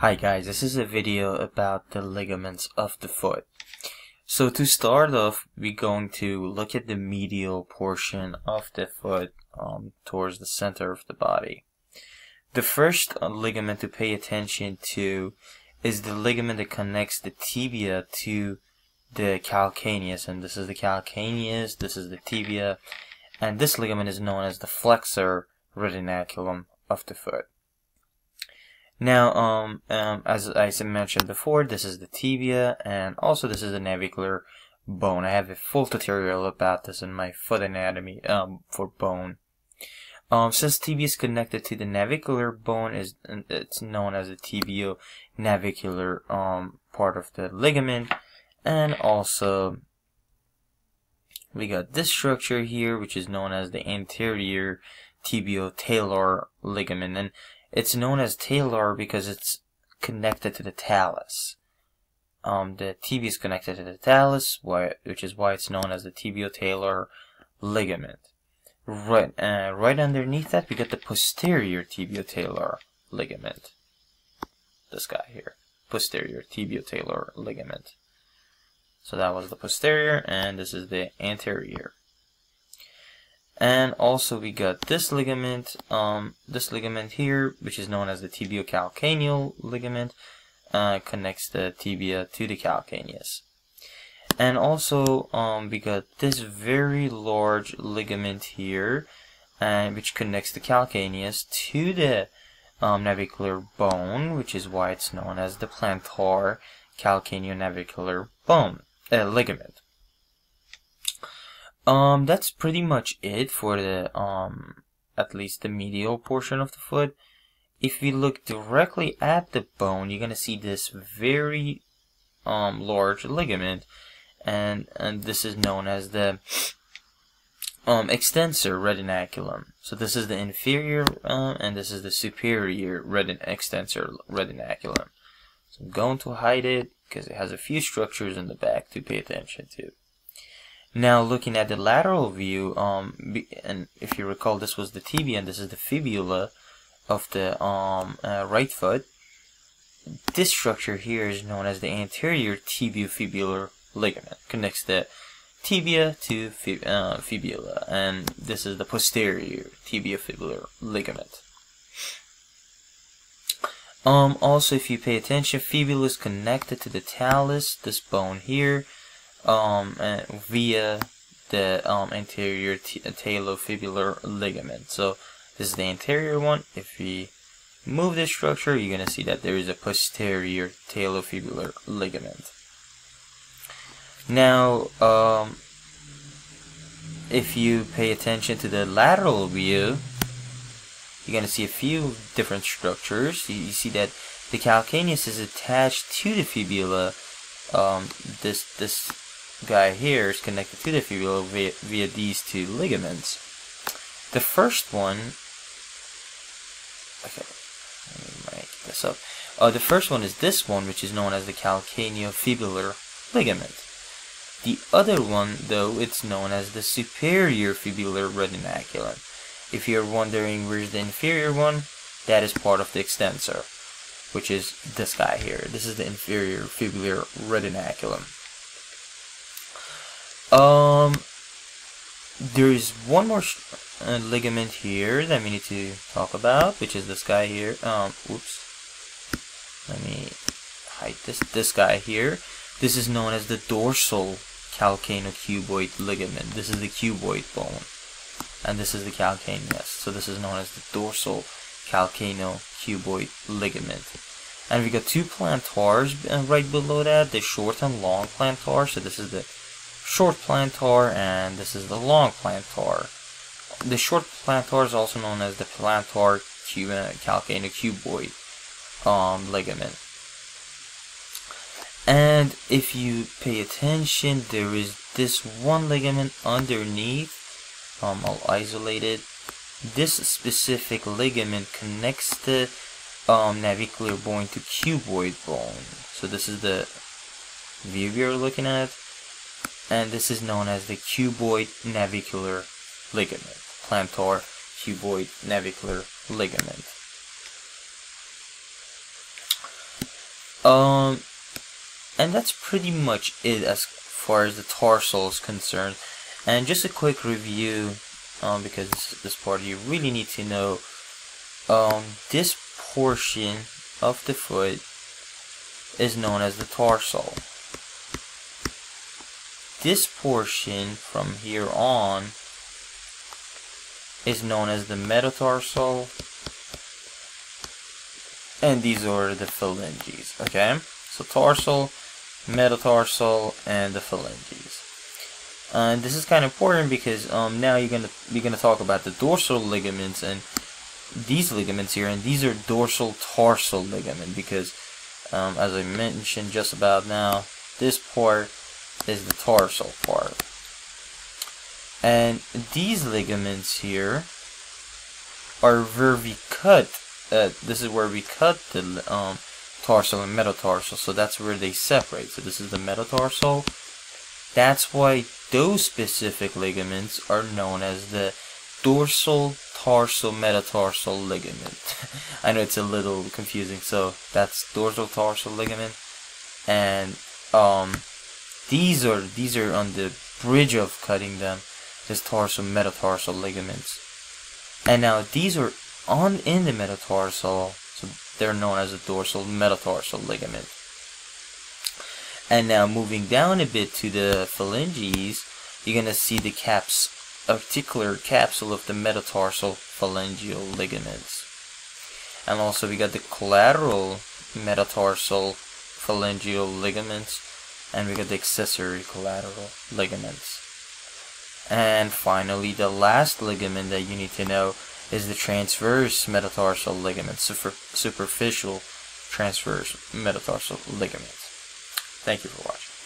Hi guys, this is a video about the ligaments of the foot. So to start off, we're going to look at the medial portion of the foot um, towards the center of the body. The first uh, ligament to pay attention to is the ligament that connects the tibia to the calcaneus, and this is the calcaneus, this is the tibia, and this ligament is known as the flexor retinaculum of the foot. Now, um, um, as I mentioned before, this is the tibia, and also this is the navicular bone. I have a full tutorial about this in my foot anatomy um, for bone. Um, since tibia is connected to the navicular bone, is it's known as the tibio-navicular um, part of the ligament, and also we got this structure here, which is known as the anterior tibio-talar ligament, and it's known as talar because it's connected to the talus. Um, the tibia is connected to the talus, which is why it's known as the tibio-talar ligament. Right, uh, right underneath that, we got the posterior tibio-talar ligament. This guy here, posterior tibio-talar ligament. So that was the posterior, and this is the anterior and also we got this ligament um, this ligament here which is known as the tibiocalcaneal ligament uh, connects the tibia to the calcaneus. And also um, we got this very large ligament here and which connects the calcaneus to the um, navicular bone which is why it's known as the plantar calcaneonavicular bone uh, ligament um, that's pretty much it for the, um, at least the medial portion of the foot. If we look directly at the bone, you're gonna see this very, um, large ligament, and, and this is known as the, um, extensor retinaculum. So this is the inferior, uh, and this is the superior retin extensor retinaculum. So I'm going to hide it, because it has a few structures in the back to pay attention to. Now looking at the lateral view, um, and if you recall this was the tibia and this is the fibula of the um, uh, right foot, this structure here is known as the anterior tibiofibular ligament. Connects the tibia to fib uh, fibula, and this is the posterior tibiofibular ligament. Um, also, if you pay attention, fibula is connected to the talus, this bone here, um, via the um, anterior talofibular ligament. So this is the anterior one. If we move this structure, you're going to see that there is a posterior talofibular ligament. Now, um, if you pay attention to the lateral view, you're going to see a few different structures. You, you see that the calcaneus is attached to the fibula. Um, this this guy here is connected to the fibula via, via these two ligaments. The first one, okay, let me make this up. Uh, the first one is this one, which is known as the calcaneofibular ligament. The other one, though, it's known as the superior fibular retinaculum. If you're wondering where's the inferior one, that is part of the extensor, which is this guy here. This is the inferior fibular retinaculum. Um, there is one more uh, ligament here that we need to talk about, which is this guy here. Um, oops. Let me hide this. This guy here. This is known as the dorsal calcaneocuboid ligament. This is the cuboid bone, and this is the calcaneus. So this is known as the dorsal calcaneocuboid ligament. And we got two plantars uh, right below that, the short and long plantar. So this is the short plantar and this is the long plantar. The short plantar is also known as the plantar calcaneocuboid um, ligament. And if you pay attention, there is this one ligament underneath. Um, I'll isolate it. This specific ligament connects the um, navicular bone to cuboid bone. So this is the view we are looking at and this is known as the cuboid navicular ligament, plantar cuboid navicular ligament. Um, and that's pretty much it as far as the tarsal is concerned. And just a quick review, um, because this, part you really need to know. Um, this portion of the foot is known as the tarsal. This portion from here on is known as the metatarsal and these are the phalanges okay? So tarsal metatarsal and the phalanges. And this is kind of important because um, now you're gonna you're gonna talk about the dorsal ligaments and these ligaments here and these are dorsal tarsal ligament because um, as I mentioned just about now this part is the tarsal part. And these ligaments here are where we cut uh, this is where we cut the um, tarsal and metatarsal. So that's where they separate. So this is the metatarsal. That's why those specific ligaments are known as the dorsal tarsal metatarsal ligament. I know it's a little confusing. So that's dorsal tarsal ligament and um these are these are on the bridge of cutting them this tarsal metatarsal ligaments. And now these are on in the metatarsal so they're known as a dorsal metatarsal ligament. And now moving down a bit to the phalanges you're gonna see the caps articular capsule of the metatarsal phalangeal ligaments. And also we got the collateral metatarsal phalangeal ligaments and we got the accessory collateral ligaments and finally the last ligament that you need to know is the transverse metatarsal ligament, super, superficial transverse metatarsal ligament. Thank you for watching.